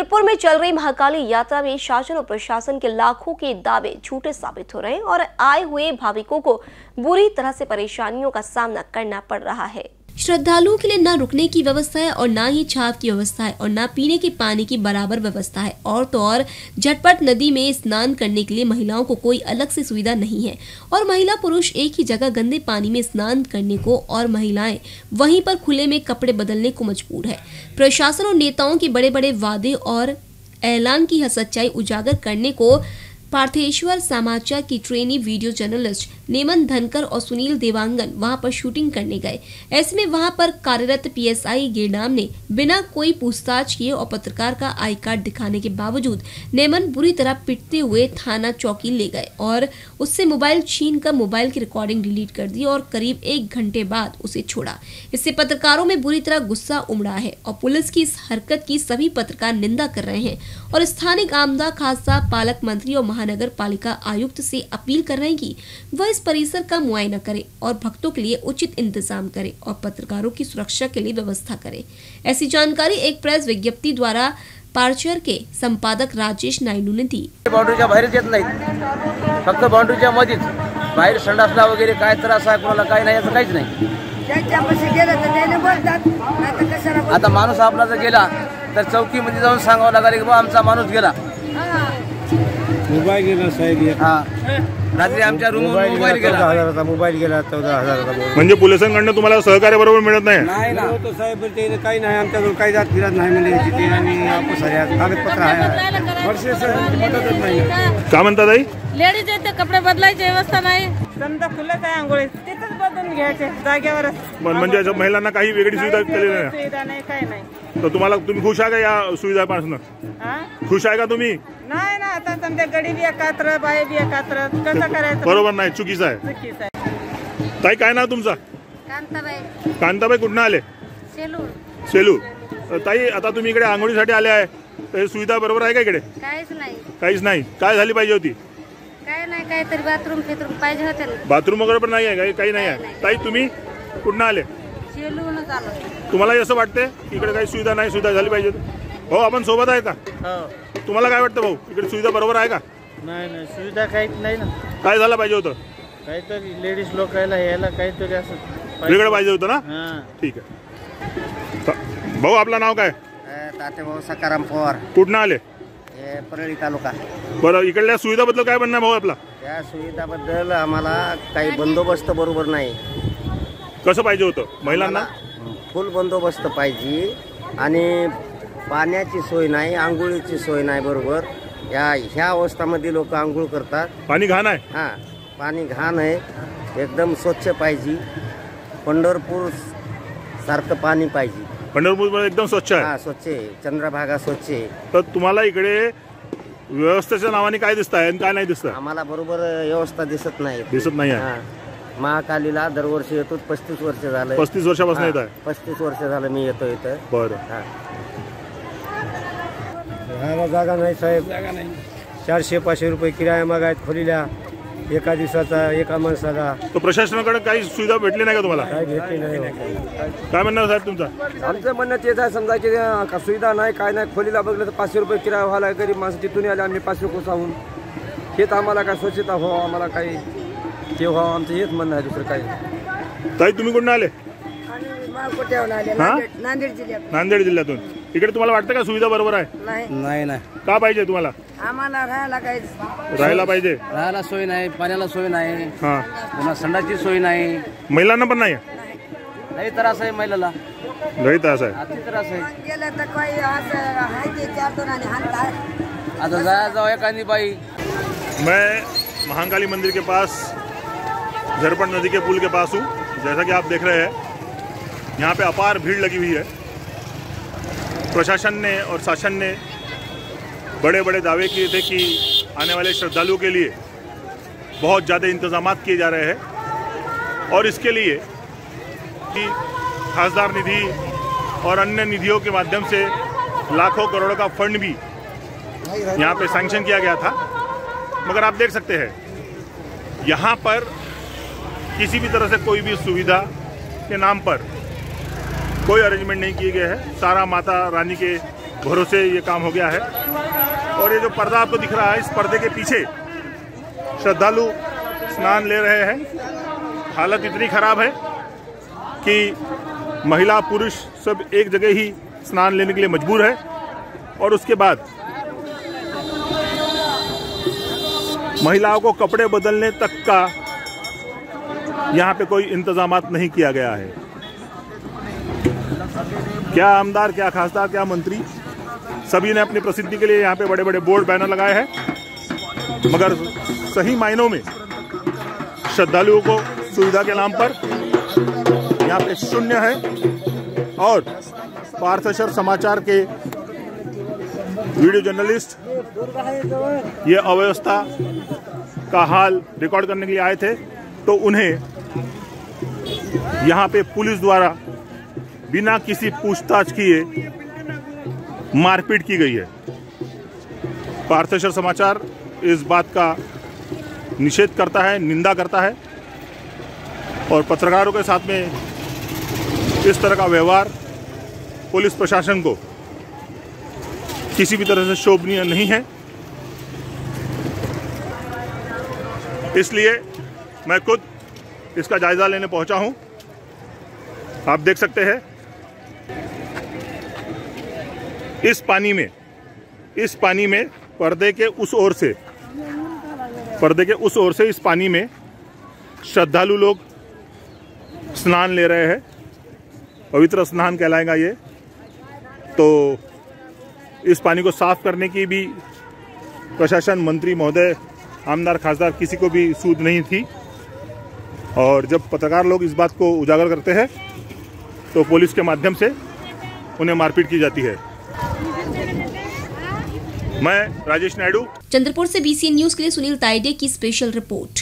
रुद्रपुर में चल रही महाकाली यात्रा में शासन और प्रशासन के लाखों के दावे झूठे साबित हो रहे हैं और आए हुए भाविकों को बुरी तरह से परेशानियों का सामना करना पड़ रहा है। श्रद्धालुओं के लिए न रुकने की व्यवस्था है और न ही छाप की व्यवस्था है और न पीने के पानी की बराबर व्यवस्था है। और तो और, झटपट नदी में स्नान करने के लिए महिलाओं को कोई अलग से सुविधा नहीं है। और महिला पुरुष एक ही जगह गंदे पानी में स्नान करने को और महिलाएँ वहीं पर खुले में कपड़े बदलने को मजबूर है। प्रशासन और नेताओं के बड़े बड़े वादे और ऐलान की सच्चाई उजागर करने को पार्थेश्वर समाचार की trainee video journalist Neman Dhankar और सुनील देवांगन वहाँ पर शूटिंग करने गए। ऐसे में वहाँ पर कार्यरत पीएसआई गिरनाम ने बिना कोई पूछताछ किए और पत्रकार का आई कार्ड दिखाने के बावजूद नेमन बुरी तरह पिटते हुए थाना चौकी ले गए और उससे मोबाइल छीन कर मोबाइल की रिकॉर्डिंग डिलीट कर दी और करीब एक घंटे बाद उसे छोड़ा। इससे पत्रकारों में बुरी तरह गुस्सा उमड़ा है और पुलिस की इस हरकत की सभी पत्रकार निंदा कर रहे हैं और स्थानिक आमदा, खासा, पालक मंत्री और महानगर पालिका आयुक्त से अपील कर रहे हैं कि वह इस परिसर का मुआयना करे और भक्तों के लिए उचित इंतज़ाम करे और पत्रकारों की सुरक्षा के लिए व्यवस्था करे। ऐसी जानकारी एक प्रेस विज्ञप्ति द्वारा पार्चर के संपादक राजेश नायडू ने दी। बाउंड्रीच्या बाहेरच येत नाहीत. फक्त बाउंड्रीच्या मध्येच बाहेर संडासला वगैरे काय त्रास आहे कोणाला काय नाही असं काहीच नाही. त्याच्यापाशी गेलं तर त्याने बोलतात. नाही तर कशाला बोलतात? आता माणूस आपला जर गेला तर चौकीमध्ये जाऊन सांगावं लागेल की बा आमचा माणूस गेला. मोबाईल गेला साहेब एक. हा. रात्री आमच्या रूम मोबाईल मोबाईल गेला चौदा हजाराचा मोबाईल गेला चौदा हजाराचा मोबाईल. म्हणजे पोलिसांकडनं तुम्हाला सहकार्य बरोबर मिळत नाही? नाही ना. तो साहेब ते काही नाही आमच्याकडून काही जात फिरत नाही म्हणजे तिथे आणि आपण साऱ्या कागदपत्र आहे. वर्षे मदतच नाही. का म्हणतात आई लेडीज येते कपडे बदलायची व्यवस्था नाही. समजा खुलत आहे आंघोळी तिथंच घ्यायचे जागेवरच पण म्हणजे महिलांना काही वेगळी सुविधा केलेली नाही. सुविधा नाही काही नाही. तर तुम्हाला तुम्ही खुश आहे का या सुविधापासून हा? खुश आहे का तुम्ही? नाही ना आता समजा गडी बी एकात्र बाई बी एकात्र कसं करायचं? बरोबर नाही चुकीचं आहे. चुकीचं आहे. ताई काय नाव तुमचं? कांताबाई. कांताबाई कुठनं आले? सेलूर. सेलू अ, ताई आता तुम्ही इकडे आंघोळीसाठी आले आहे. तर हे सुविधा बरोबर आहे का इकडे? काहीच नाही. काहीच नाही. काय झाली पाहिजे होती? काय नाही काहीतरी बाथरूम फिथरूम पाहिजे होते ना. बाथरूम वगैरे पण नाही आहे काही काही नाही आहे? ताई तुम्ही कुठनं आले? सेलूनच आलो. तुम्हाला असं वाटते इकडे काही सुविधा नाही सुविधा झाली पाहिजे. हो आपण सोबत आहे का? तुम्हाला काय वाटतं भाऊ? इकडे सुविधा बरोबर आहे का? नाही नाही. सुविधा काहीच नाही ना. काय झालं पाहिजे होतं? काहीतरी लेडीज लोकायला यायला काहीतरी असं वेगळं पाहिजे होतं ना? हा. ठीक आहे. भाऊ आपलं नाव काय? तातेभाऊ सकाराम पवार. कुठनं आले? हे परळी तालुका. बरं इकडल्या सुविधाबद्दल काय म्हणणं आहे भाऊ आपला? या सुविधाबद्दल आम्हाला काही बंदोबस्त बरोबर नाही. कसं पाहिजे होतं? महिलांना? फुल बंदोबस्त पाहिजे आणि पाण्याची सोय नाही आंघोळीची सोय नाही बरोबर. या ह्या अवस्थामध्ये लोक आंघोळ करतात. पाणी घाण आहे? हां पाणी घाण आहे. एकदम स्वच्छ पाहिजे. पंढरपूर सारखं पाणी पाहिजे. पंढरपूर एकदम स्वच्छ हा आहे स्वच्छ आहे. चंद्रभागा स्वच्छ आहे. तर तुम्हाला इकडे व्यवस्थेच्या नावाने काय दिसत आहे आणि काय नाही दिसत आम्हाला बरोबर व्यवस्था दिसत नाही. दिसत नाही आहे. हा. महाकालीला दरवर्षी येतो पस्तीस वर्ष झालं पस्तीस वर्षापासून येत आहे. पस्तीस वर्ष झालं मी येतो इथं. बरं. हा. राहायला जागा नाही साहेब. जागा नाही चारशे पाचशे रुपये किराया मागायत खोलील्या एका दिवसाचा एका माणसाला तर प्रशासनाकडे काही सुविधा भेटली नाही का तुम्हाला? काय घेतली नाही. काय म्हणणार साहेब तुमचा? आमचं म्हणणं तेच आहे समजा की अं, का सुविधा नाही काय नाही खोलीला बघलं तर पाचशे रुपये किराया व्हायला गरीब माणसं तिथून आले आम्ही पाचशे कोसाहून हेच आम्हाला काय स्वच्छता व्हावं आम्हाला काही ते व्हावं आमचं हेच म्हणणं आहे दुसरं काही. ताई तुम्ही कुठून आले? हा? नांदेड जिल्ह्यात नांदेड जिल्ह्यातून. इकडे तुम्हाला वाटतं का सुविधा बरोबर आहे? नाही. नाही नाही. का पाहिजे तुम्हाला? आम्हाला राहायला काही राहायला पाहिजे? राहायला सोय नाही पाण्याला सोय नाही. हा. पुन्हा संडाची सोय नाही. महिलांना पण नाही? लई त्रास आहे महिलाला. लई त्रास आहे. अति त्रास आहे. गेलं तर काही असं आहे ते चार दोन हाणतात आता जाया जाऊ एखादी बाई. मैं महाकाली मंदिर के पास झरपट नदी के पुल के पास हूँ। जैसा कि आप देख रहे हैं यहाँ पे अपार भीड़ लगी हुई है। प्रशासन ने और शासन ने बड़े बड़े दावे किए थे कि आने वाले श्रद्धालुओं के लिए बहुत ज़्यादा इंतज़ाम किए जा रहे हैं और इसके लिए कि खासदार निधि और अन्य निधियों के माध्यम से लाखों करोड़ों का फंड भी यहाँ पे सैंक्शन किया गया था। मगर आप देख सकते हैं, यहाँ पर किसी भी तरह से कोई भी सुविधा के नाम पर कोई अरेंजमेंट नहीं किए गए हैं। सारा माता रानी के भरोसे ये काम हो गया है। और ये जो पर्दा आपको दिख रहा है, इस पर्दे के पीछे श्रद्धालु स्नान ले रहे हैं। हालत इतनी खराब है कि महिला पुरुष सब एक जगह ही स्नान लेने के लिए मजबूर है। और उसके बाद महिलाओं को कपड़े बदलने तक का यहाँ पे कोई इंतज़ाम नहीं किया गया है। क्या आमदार, क्या खासदार, क्या मंत्री? सभी ने अपनी प्रसिद्धि के लिए यहाँ पे बड़े बड़े बोर्ड, बैनर लगाए हैं। मगर सही मायनों में श्रद्धालुओं को सुविधा के नाम पर यहाँ पे शून्य है। और पार्थशर समाचार के वीडियो जर्नलिस्ट, ये अव्यवस्था का हाल रिकॉर्ड करने के लिए आए थे तो उन्हें यहाँ पे पुलिस द्वारा बिना किसी पूछताछ किए मारपीट की गई है। पार्थेश्वर समाचार इस बात का निषेध करता है, निंदा करता है और पत्रकारों के साथ में इस तरह का व्यवहार पुलिस प्रशासन को किसी भी तरह से शोभनीय नहीं है। इसलिए मैं खुद इसका जायजा लेने पहुँचा हूँ। आप देख सकते हैं इस पानी में, इस पानी में पर्दे के उस ओर से, पर्दे के उस ओर से इस पानी में श्रद्धालु लोग स्नान ले रहे हैं। पवित्र स्नान कहलाएगा ये। तो इस पानी को साफ़ करने की भी प्रशासन, मंत्री महोदय, आमदार, खासदार किसी को भी सूद नहीं थी। और जब पत्रकार लोग इस बात को उजागर करते हैं तो पुलिस के माध्यम से उन्हें मारपीट की जाती है। मैं राजेश नायडू। चंद्रपुर से बीसीएन न्यूज़ के लिए सुनील ताइडे की स्पेशल रिपोर्ट